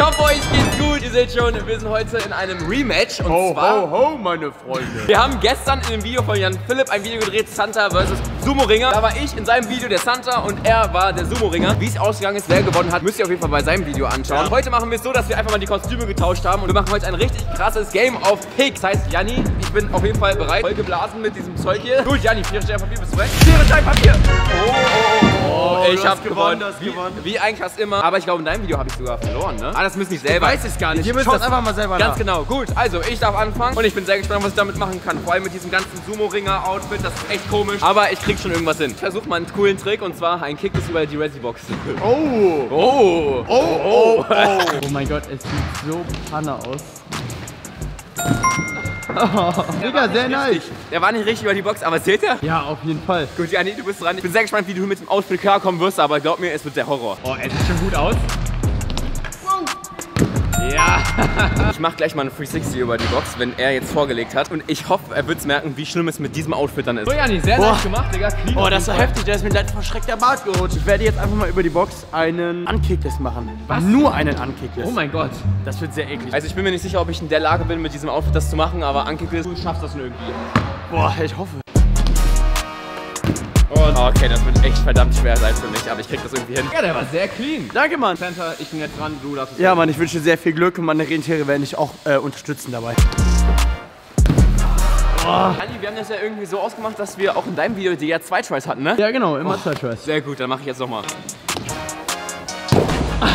Ich hoffe, euch geht's gut. Ihr seht schon, wir sind heute in einem Rematch. Und Ho, zwar, ho, ho, meine Freunde. wir haben gestern in dem Video von Jan Philipp ein Video gedreht, Santa vs. Sumo-Ringer. Da war ich in seinem Video der Santa und er war der Sumo-Ringer. Wie es ausgegangen ist, wer gewonnen hat, müsst ihr auf jeden Fall bei seinem Video anschauen. Ja. Heute machen wir es so, dass wir einfach mal die Kostüme getauscht haben und wir machen heute ein richtig krasses Game auf Pick. Das heißt, Janni, ich bin auf jeden Fall bereit. Voll geblasen mit diesem Zeug hier. Gut, Janni, Schere, Stein, Papier, bist du recht? Schere, Stein, Papier. Oh, oh, oh, oh. Ich hast hab gewonnen, gewonnen. wie, gewonnen. wie eigentlich fast immer. Aber ich glaube, in deinem Video habe ich sogar verloren, ne? Ah, das müssen ich selber. weiß es gar nicht. Ihr müsst das einfach mal selber Ganz nach. genau. Gut, also ich darf anfangen und ich bin sehr gespannt, was ich damit machen kann. Vor allem mit diesem ganzen Sumo-Ringer-Outfit. Das ist echt komisch. Aber ich krieg schon irgendwas hin. Ich versuche mal einen coolen Trick und zwar ein Kick ist über die Resi-Box. Oh. Oh. Oh, oh, oh. Oh mein Gott, es sieht so Panne aus. Oh, Digga, sehr nice. Der war nicht richtig über die Box, aber zählt er? Ja, auf jeden Fall. Gut, Janni, du bist dran. Ich bin sehr gespannt, wie du mit dem Outfit klarkommen wirst, aber glaub mir, es wird der Horror. Oh, es sieht schon gut aus. Ich mach gleich mal eine 360 über die Box, wenn er jetzt vorgelegt hat. Und ich hoffe, er wird's merken, wie schlimm es mit diesem Outfit dann ist. So, Jani, sehr Boah. nice gemacht, Digga. Clean Oh, das war heftig. Da ist mir ein verschreckter Bart gerutscht. Ich werde jetzt einfach mal über die Box einen Unkickless machen. Was? Nur einen Unkickless. Oh mein Gott. Das wird sehr eklig. Also ich bin mir nicht sicher, ob ich in der Lage bin, mit diesem Outfit das zu machen, aber Anke, du schaffst das irgendwie. Boah, ich hoffe. Und okay, das wird echt verdammt schwer sein für mich, aber ich krieg das irgendwie hin. Ja, der war sehr clean. Danke, Mann. Center, ich bin jetzt dran, du darfst es Ja, Mann, ich wünsche dir sehr viel Glück und meine Rentiere werden dich auch äh, unterstützen dabei. Anni, wir haben das ja irgendwie so ausgemacht, dass wir auch in deinem Video die ja zwei Tries hatten, ne? Ja, genau, immer zwei Tries. Sehr gut, dann mache ich jetzt nochmal.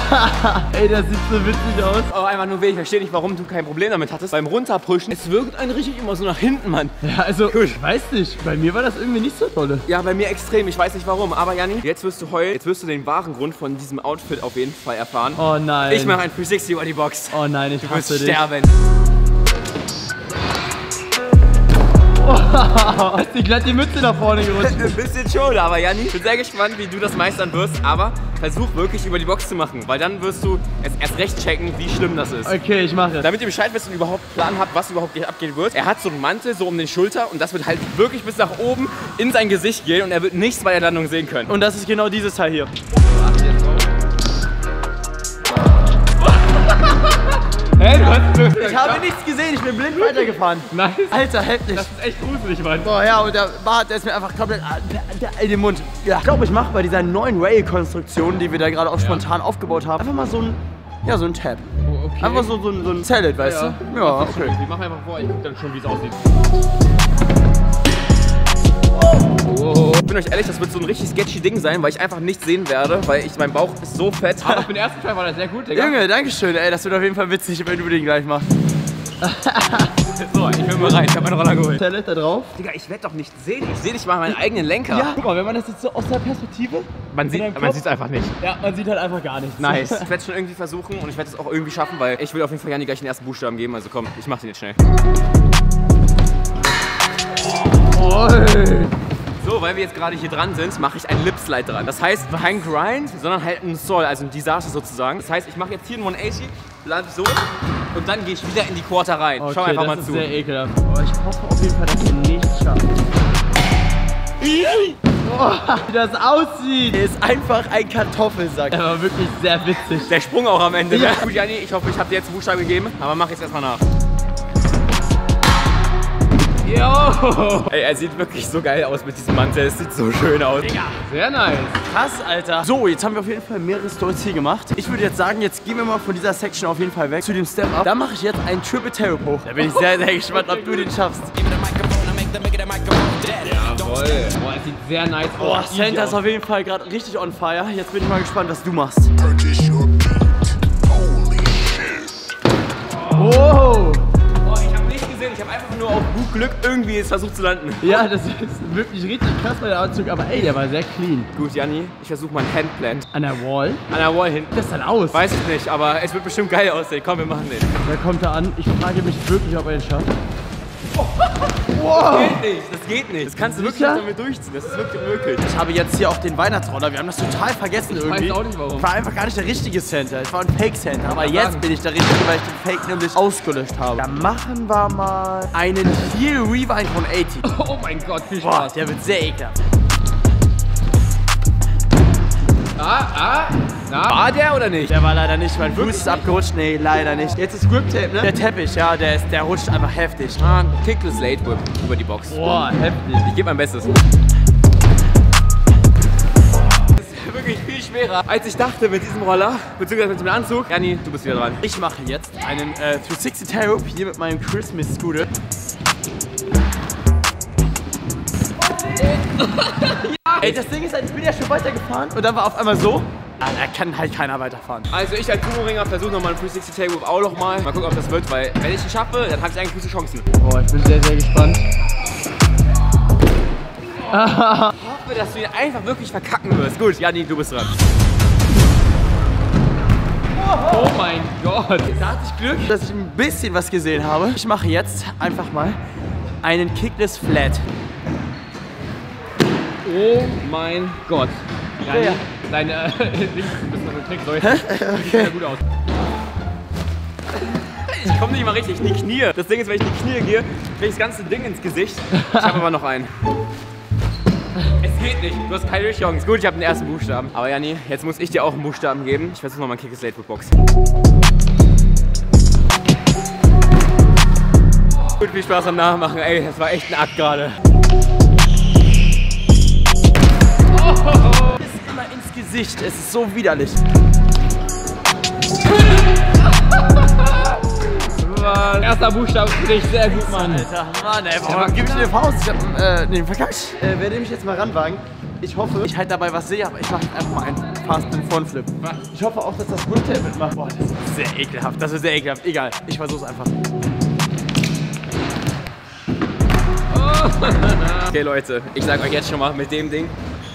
Ey, das sieht so witzig aus. Aber einfach nur weh, ich verstehe nicht, warum du kein Problem damit hattest. Beim Runterpushen, es wirkt einen richtig immer so nach hinten, Mann. Ja, also, ich weiß nicht. Bei mir war das irgendwie nicht so tolle. Ja, bei mir extrem, ich weiß nicht warum. Aber Janni, jetzt wirst du heulen, jetzt wirst du den wahren Grund von diesem Outfit auf jeden Fall erfahren. Oh nein. Ich mache ein 360 über die Box. Oh nein, ich Du hasse dich. sterben. Hast dir glatt die Mütze nach vorne gerutscht. Ein bisschen schon, aber Janni, ich bin sehr gespannt, wie du das meistern wirst. Aber versuch wirklich über die Box zu machen, weil dann wirst du es erst recht checken, wie schlimm das ist. Okay, ich mache es. Damit ihr Bescheid wisst und überhaupt Plan habt, was überhaupt hier abgehen wird. Er hat so einen Mantel so um den Schulter und das wird halt wirklich bis nach oben in sein Gesicht gehen und er wird nichts bei der Landung sehen können. Und das ist genau dieses Teil hier. Hä, du hast Glück. Ich habe nichts gesehen, ich bin blind weitergefahren. Nice. Alter, heftig. Das ist echt gruselig, Mann. Boah, ja, und der Bart, der ist mir einfach komplett der, in den Mund. Ja. Ich glaube, ich mache bei dieser neuen Rail-Konstruktion, die wir da gerade auch spontan aufgebaut haben, einfach mal so ein, ja, so ein Tab. Oh, okay. Einfach so, so, ein, so ein Salad, weißt Ja. du? Ja, okay. Ich mach einfach vor, ich guck dann schon, wie es aussieht. Ich bin euch ehrlich, das wird so ein richtig sketchy Ding sein, weil ich einfach nichts sehen werde, weil ich, mein Bauch ist so fett. Aber für den ersten Try war das sehr gut, Digga. Junge, danke schön, ey. Das wird auf jeden Fall witzig, wenn du den gleich machst. So, ich bin bereit, ich hab meinen Roller geholt. Salad da drauf. Digga, ich werde doch nicht sehen. Ich sehe nicht mal meinen eigenen Lenker. Ja, guck mal, wenn man das jetzt so aus der Perspektive. Man sieht sieht's einfach nicht. Ja, man sieht halt einfach gar nichts. Nice. Ich werde es schon irgendwie versuchen und ich werde es auch irgendwie schaffen, weil ich will auf jeden Fall Janni gleich den ersten Buchstaben geben. Also komm, ich mach den jetzt schnell. So, weil wir jetzt gerade hier dran sind, mache ich einen Lipslide dran. Das heißt, kein Grind, sondern halt ein Soll, also ein Desaster sozusagen. Das heißt, ich mache jetzt hier einen 180, lande so und dann gehe ich wieder in die Quarter rein. Okay, Schau einfach das mal ist zu. sehr ekelhaft. Oh, ich hoffe auf jeden Fall, dass ihr nichts schafft. Oh, wie das aussieht. Er ist einfach ein Kartoffelsack. Er war wirklich sehr witzig. Der Sprung auch am Ende. Ne? Gut, Janni, ich hoffe, ich habe dir jetzt einen Buchstaben gegeben, aber mach jetzt erstmal nach. Ey, er sieht wirklich so geil aus mit diesem Mantel. Es sieht so schön aus. Sehr nice. Krass, Alter. So, jetzt haben wir auf jeden Fall mehrere Stories hier gemacht. Ich würde jetzt sagen, jetzt gehen wir mal von dieser Section auf jeden Fall weg zu dem Step-Up. Da mache ich jetzt einen Triple Terror hoch. Da bin ich sehr, sehr gespannt, ob du den schaffst. Jawohl. Boah, es sieht sehr nice aus. Boah, Santa ist auf jeden Fall gerade richtig on fire. Jetzt bin ich mal gespannt, was du machst. Wow. Oh, Ich habe einfach nur auf gut Glück irgendwie es versucht zu landen. Ja, das ist wirklich richtig krass bei der Anzug. Aber ey, der war sehr clean. Gut, Janni, ich versuche mal ein Handplant An der Wall. an der Wall hinten. Wie das dann aus? Weiß ich nicht, aber es wird bestimmt geil aussehen. Komm, wir machen den. Wer kommt da an? Ich frage mich wirklich, ob er ihn schafft. Das geht nicht, das geht nicht. Das kannst du wirklich nicht damit durchziehen. Das ist wirklich unmöglich. Ich habe jetzt hier auch den Weihnachtsroller. Wir haben das total vergessen irgendwie. auch nicht, warum. Ich war einfach gar nicht der richtige Center. Ich war ein Fake Center. Aber jetzt sagen. bin ich der richtige, weil ich den Fake nämlich ausgelöscht habe. Dann machen wir mal einen Heel Rewind von 80. Oh mein Gott, viel Boah, Spaß. der wird sehr ekelhaft. Ah, ah. Na, war der oder nicht? Der war leider nicht, mein Fuß ist abgerutscht. Nee, leider nicht. Jetzt ist Grip Tape, ne? Der Teppich, ja, der, ist, der rutscht einfach heftig. Ah, Kickless Late Whip über die Box. Boah, heftig. Ich gebe mein Bestes. Das ist wirklich viel schwerer, als ich dachte mit diesem Roller, beziehungsweise mit dem Anzug. Janni, du bist wieder dran. Ich mache jetzt einen äh, 360 Tail Whip hier mit meinem Christmas Scooter. Ey, das Ding ist halt, ich bin ja schon weitergefahren und dann war auf einmal so. Ah, da kann halt keiner weiterfahren. Also ich als Sumo-Ringer versuche nochmal einen 360 Tail Whip auch nochmal. Mal gucken, ob das wird, weil wenn ich ihn schaffe, dann habe ich eigentlich gute Chancen. Boah, ich bin sehr, sehr gespannt. Ich hoffe, dass du ihn einfach wirklich verkacken wirst. Gut, Janni, du bist dran. Oh mein Gott. Da hatte ich Glück, dass ich ein bisschen was gesehen habe. Ich mache jetzt einfach mal einen Kickless Flat. Oh mein Gott. Janni, Deine äh, Links ist ein bisschen Trick. So, jetzt sieht ja gut aus. Ich komme nicht mal richtig in die Knie. Das Ding ist, wenn ich in die Knie gehe, kriege ich das ganze Ding ins Gesicht. Ich habe aber noch einen. Es geht nicht. Du hast keine Chance. Gut, ich habe den ersten Buchstaben. Aber Janni, jetzt muss ich dir auch einen Buchstaben geben. Ich versuche nochmal einen Kick Slate Box. Gut, viel Spaß am Nachmachen. Ey, das war echt ein Akt gerade. Gesicht. Es ist so widerlich. Erster Buchstabe für dich, sehr gut, Mann. Alter, Mann, ey, warum gib ich dir eine Pause? Ich hab, äh, nee, verkackt. Äh, werde mich jetzt mal ranwagen. Ich hoffe, ich halt dabei was sehe, aber ich mache einfach mal einen Fast and Front Flip. Ich hoffe auch, dass das Grip mitmacht. Boah, das ist sehr ekelhaft. Das ist sehr ekelhaft. Egal, ich versuch's einfach. Okay, Leute, ich sag euch jetzt schon mal, mit dem Ding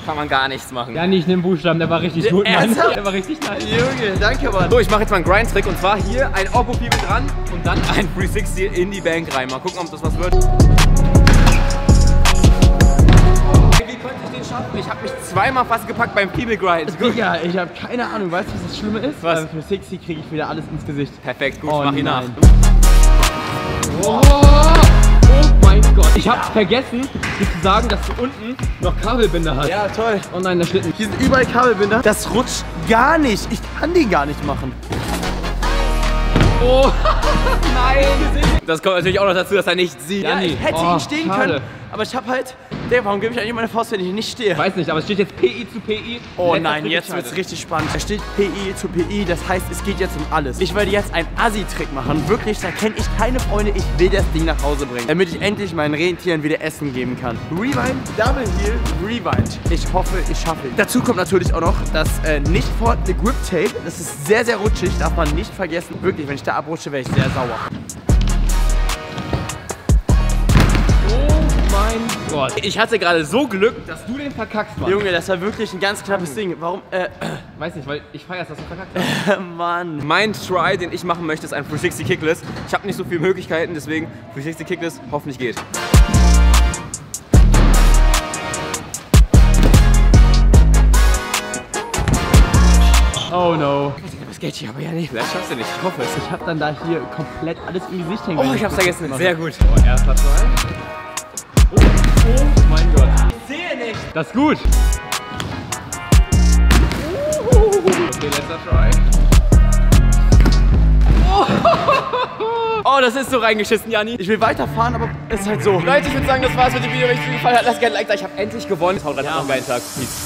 kann man gar nichts machen. Ja, nicht nimm Buchstaben, der war richtig gut, Mann. Der war richtig nice. Junge, danke, Mann. So, ich mache jetzt mal einen Grind-Trick und zwar hier ein Oppo-Fibel dran und dann ein 360 in die Bank rein. Mal gucken, ob das was wird. Wie konnte ich den schaffen? Ich habe mich zweimal fast gepackt beim Fibel Grind. Digga, ich habe keine Ahnung. Weißt du, was das Schlimme ist? Was? Ähm, Für 60 kriege ich wieder alles ins Gesicht. Perfekt, gut, Oh ich mach ihn nach. oh mein Gott. Ich habe vergessen, dir zu sagen, dass du unten noch Kabelbinder hast. Ja, toll. Oh nein, der Schlitten. Hier sind überall Kabelbinder. Das rutscht gar nicht. Ich kann den gar nicht machen. Oh, nein. Das kommt natürlich auch noch dazu, dass er nicht sieht. Ja, ich hätte Oh, ihn stehen schade. können. Aber ich hab halt. Digga, warum gebe ich eigentlich meine Faust, wenn ich nicht stehe? Weiß nicht, aber es steht jetzt PI zu PI. Oh Letzter nein, jetzt entscheidet. wird's richtig spannend. Da steht PI zu PI, das heißt, es geht jetzt um alles. Ich werde jetzt einen Assi-Trick machen. Wirklich, da kenne ich keine Freunde. Ich will das Ding nach Hause bringen, damit ich endlich meinen Rentieren wieder Essen geben kann. Rewind, Double Heel, Rewind. Ich hoffe, ich schaffe ihn. Dazu kommt natürlich auch noch das äh, nicht vorhandene Grip Tape. Das ist sehr, sehr rutschig, darf man nicht vergessen. Wirklich, wenn ich da abrutsche, wäre ich sehr sauer. Gott. Ich hatte gerade so Glück, dass du den verkackst, Mann. Junge, das war wirklich ein ganz knappes Ding. Warum? Äh, Weiß nicht, weil ich feier's, dass du verkackt hast. Mann. Mein Try, den ich machen möchte, ist ein 360 Kickless. Ich habe nicht so viele Möglichkeiten, deswegen 360 Kickless hoffentlich geht. Oh no. Das geht hier aber ja nicht. Das schaffst du nicht. Ich hoffe es. Ich hab dann da hier komplett alles im Gesicht hängen. Oh, ich hab's vergessen. Sehr gut. Oh, erster Try. Oh, mein Gott. Ich sehe nicht. Das ist gut. Okay, letzter Try. Oh, das ist so reingeschissen, Janni. Ich will weiterfahren, aber es ist halt so. Leute, ich würde sagen, das war's mit dem Video. Wenn euch das gefallen hat, lasst gerne ein Like da. Ich habe endlich gewonnen. Haut rein, habt noch einen geilen Tag. Peace.